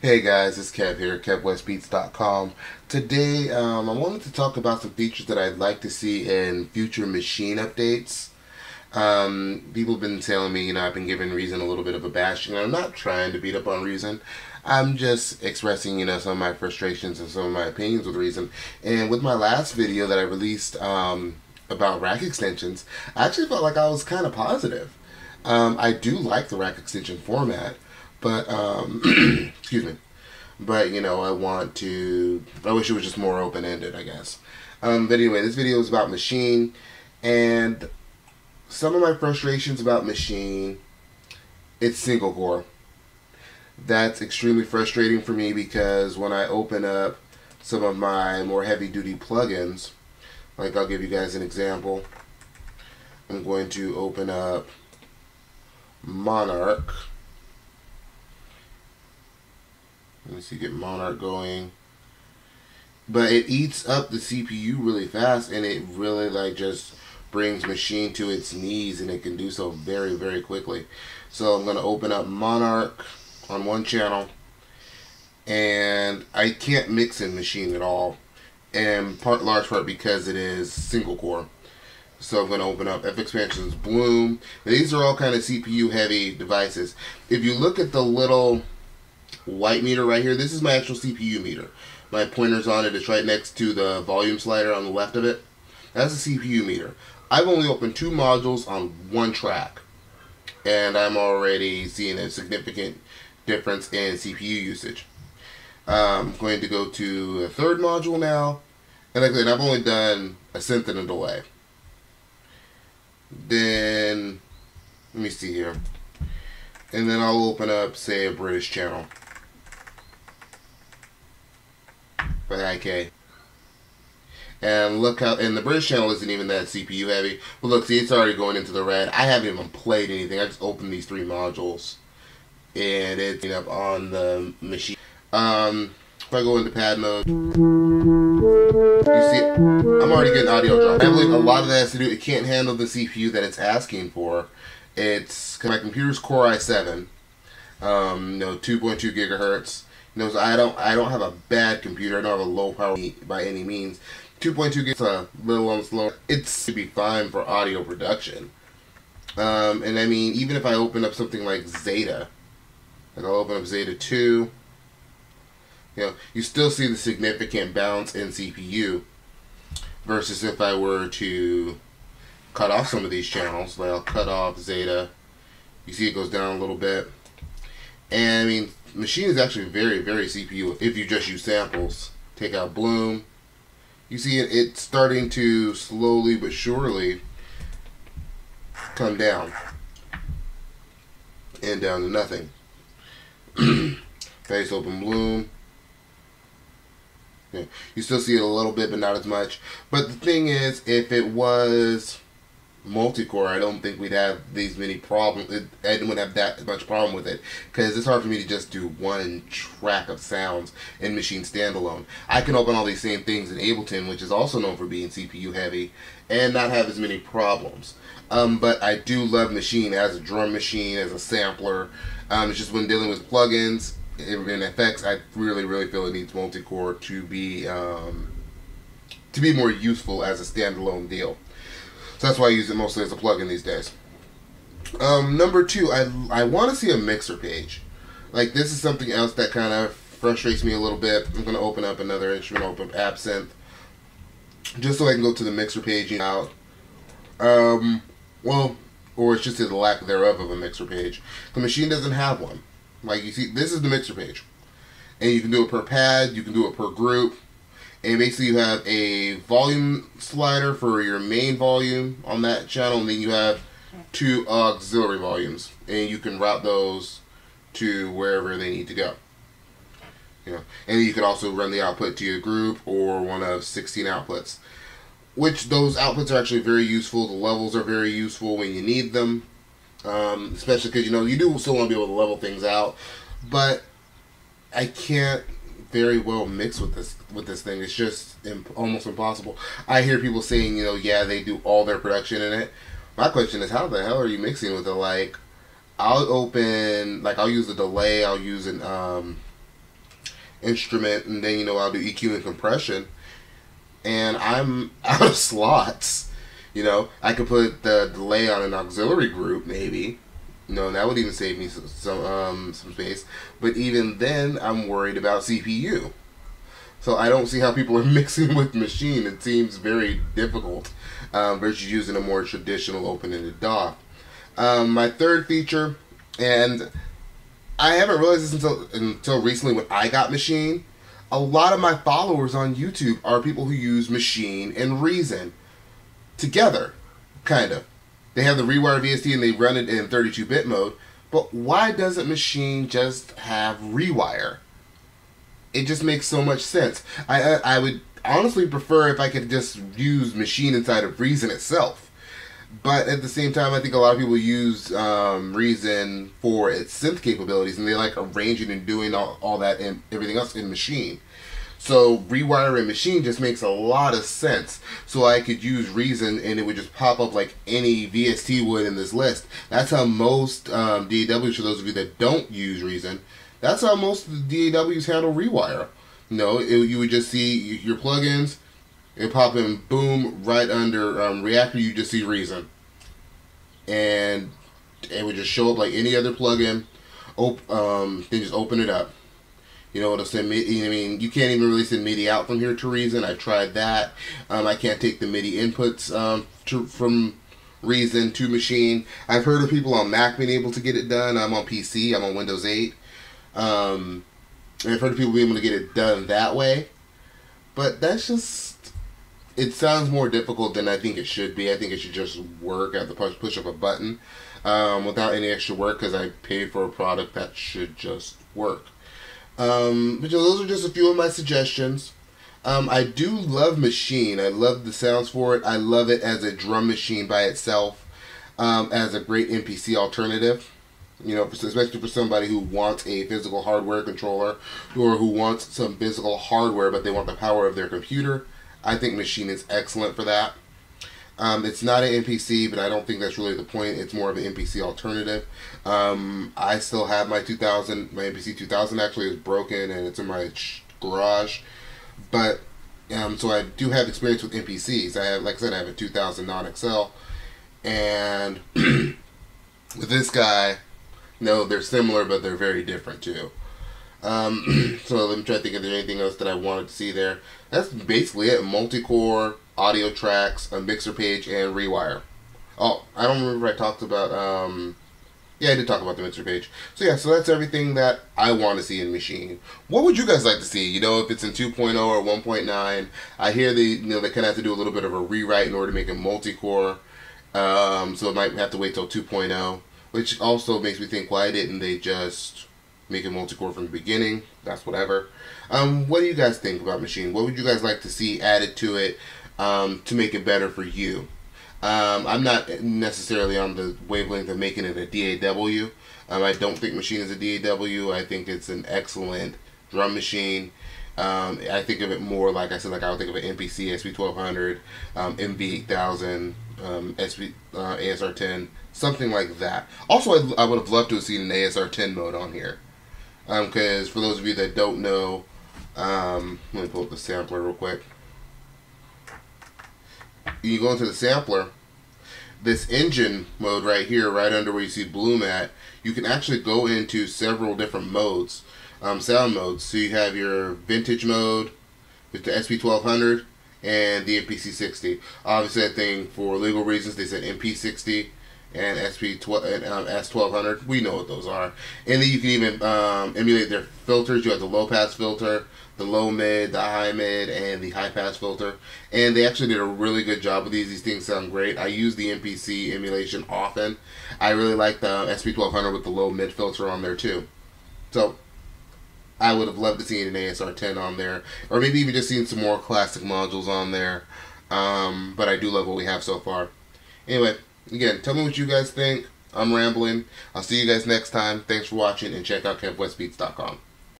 Hey guys, it's Kev here, at KevWestBeats.com. Today, um, I wanted to talk about some features that I'd like to see in future Maschine updates. Um, people have been telling me, you know, I've been giving Reason a little bit of a bashing. I'm not trying to beat up on Reason. I'm just expressing, you know, some of my frustrations and some of my opinions with Reason. And with my last video that I released um, about rack extensions, I actually felt like I was kind of positive. Um, I do like the rack extension format. But um, excuse me. But you know, I want to. I wish it was just more open ended. I guess. Um, but anyway, this video is about Maschine, and some of my frustrations about Maschine. It's single core. That's extremely frustrating for me because when I open up some of my more heavy duty plugins, like I'll give you guys an example. I'm going to open up Monark. Let me see, get Monark going. But it eats up the CPU really fast and it really like just brings Maschine to its knees and it can do so very, very quickly. So I'm going to open up Monark on one channel and I can't mix in Maschine at all. And part large part because it is single core. So I'm going to open up FXpansion's Bloom. These are all kind of CPU heavy devices. If you look at the little white meter right here. This is my actual CPU meter. My pointer's on it. It's right next to the volume slider on the left of it. That's a CPU meter. I've only opened two modules on one track. And I'm already seeing a significant difference in CPU usage. I'm going to go to a third module now. And like I said, I've only done a synth and a delay. Then, let me see here. And then I'll open up, say, a British channel. for IK. And look how, and the British channel isn't even that CPU heavy. But look, see, it's already going into the red. I haven't even played anything. I just opened these three modules. And it's up on the machine. Um, if I go into pad mode, you see, I'm already getting audio drop. I believe a lot of that has to do, it can't handle the CPU that it's asking for. It's, my computer's Core i7, um, know, 2.2 gigahertz. You know, I don't I don't have a bad computer. I don't have a low power by any means. 2.2 gigs a little on slow. It's to be fine for audio production. Um, and I mean, even if I open up something like Zeta, like I'll open up Zeta 2, you know, you still see the significant bounce in CPU versus if I were to cut off some of these channels, like I'll cut off Zeta, you see it goes down a little bit. And I mean, Maschine is actually very, very CPU if you just use samples. Take out Bloom. You see it, it's starting to slowly but surely come down. And down to nothing. Face open Bloom. Yeah. You still see it a little bit, but not as much. But the thing is, if it was multi-core, I don't think we'd have these many problems. I wouldn't have that much problem with it because it's hard for me to just do one track of sounds in Maschine standalone. I can open all these same things in Ableton, which is also known for being CPU heavy, and not have as many problems. Um, but I do love Maschine as a drum machine, as a sampler. Um, it's just when dealing with plugins and effects, I really, really feel it needs multi-core to be um, to be more useful as a standalone deal. So that's why I use it mostly as a plugin these days. Um, number two, I, I want to see a mixer page. Like, this is something else that kind of frustrates me a little bit. I'm going to open up another instrument, open Absynth, just so I can go to the mixer page out. Um, well, or it's just the lack thereof of a mixer page. The machine doesn't have one. Like, you see, this is the mixer page. And you can do it per pad, you can do it per group, and basically you have a volume slider for your main volume on that channel and then you have two auxiliary volumes and you can route those to wherever they need to go. You know and you can also run the output to your group or one of 16 outputs which those outputs are actually very useful. The levels are very useful when you need them um, especially because you know you do still want to be able to level things out but I can't very well mixed with this with this thing. It's just imp- almost impossible. I hear people saying, you know, yeah, they do all their production in it. My question is, how the hell are you mixing with it? Like, I'll open, like, I'll use a delay, I'll use an um, instrument, and then you know I'll do EQ and compression, and I'm out of slots. You know, I could put the delay on an auxiliary group, maybe. Know, that would even save me some some, um, some space. But even then, I'm worried about CPU. So I don't see how people are mixing with Maschine. It seems very difficult um, versus using a more traditional open-ended DAW. Um, my third feature, and I haven't realized this until until recently when I got Maschine. A lot of my followers on YouTube are people who use Maschine and Reason together, kind of. They have the Rewire VST and they run it in 32-bit mode. But why doesn't Maschine just have Rewire? It just makes so much sense. I I, I would honestly prefer if I could just use Maschine inside of Reason itself. But at the same time, I think a lot of people use um, Reason for its synth capabilities, and they like arranging and doing all, all that and everything else in Maschine. So rewiring Maschine just makes a lot of sense. So I could use Reason, and it would just pop up like any VST would in this list. That's how most um, DAWs, for those of you that don't use Reason, that's how most of the DAWs handle Rewire. You know, it, you would just see your plugins, it pop in, boom, right under um, Reaktor, you just see Reason. And it would just show up like any other plugin. Op- um, then just open it up. You know, it'll send MIDI. I mean, you can't even really send MIDI out from here to Reason. I tried that. Um, I can't take the MIDI inputs um, to, from Reason to Maschine. I've heard of people on Mac being able to get it done. I'm on PC. I'm on Windows 8. Um, I've heard of people being able to get it done that way. But that's just. It sounds more difficult than I think it should be. I think it should just work at the push, push of a button um, without any extra work because I paid for a product that should just work. Um, but those are just a few of my suggestions. Um, I do love Maschine. I love the sounds for it. I love it as a drum machine by itself, um, as a great MPC alternative. You know, especially for somebody who wants a physical hardware controller or who wants some physical hardware but they want the power of their computer. I think Maschine is excellent for that. Um, it's not an MPC, but I don't think that's really the point. It's more of an MPC alternative. Um, I still have my 2000, my MPC 2000 actually is broken and it's in my garage. But, um, so I do have experience with MPCs. I have, like I said, I have a 2000 non-XL. And with this guy, no, they're similar, but they're very different too. Um, so let me try to think if there's anything else that I wanted to see there. That's basically it. Multi-core, audio tracks, a mixer page, and rewire. Oh, I don't remember I talked about. Um, yeah, I did talk about the mixer page. So yeah, so that's everything that I want to see in Maschine. What would you guys like to see? You know, if it's in 2.0 or 1.9, I hear they you know they kind of have to do a little bit of a rewrite in order to make it multi-core. Um, so it might have to wait till 2.0, which also makes me think, why didn't they just make it multi-core from the beginning? That's whatever. Um, what do you guys think about Maschine? What would you guys like to see added to it um, to make it better for you? Um, I'm not necessarily on the wavelength of making it a DAW. Um, I don't think Maschine is a DAW. I think it's an excellent drum machine. Um, I think of it more like I said, like I would think of an MPC SP1200, um, MV8000, um, SP uh, ASR10, something like that. Also, I'd, I would have loved to have seen an ASR10 mode on here, because for those of you that don't know, um, let me pull up the sampler real quick. You go into the sampler, this engine mode right here, right under where you see Bloom at, you can actually go into several different modes, um, sound modes. So you have your vintage mode with the SP1200 and the MPC60. Obviously, I think for legal reasons they said MP60 and SP and um, S1200. We know what those are. And then you can even um, emulate their filters. You have the low pass filter, the low mid, the high mid, and the high pass filter. And they actually did a really good job with these. These things sound great. I use the MPC emulation often. I really like the SP1200 with the low mid filter on there too. So I would have loved to see an ASR10 on there, or maybe even just seeing some more classic modules on there. Um, but I do love what we have so far. Anyway, again, tell me what you guys think. I'm rambling. I'll see you guys next time. Thanks for watching, and check out KevWestBeats.com.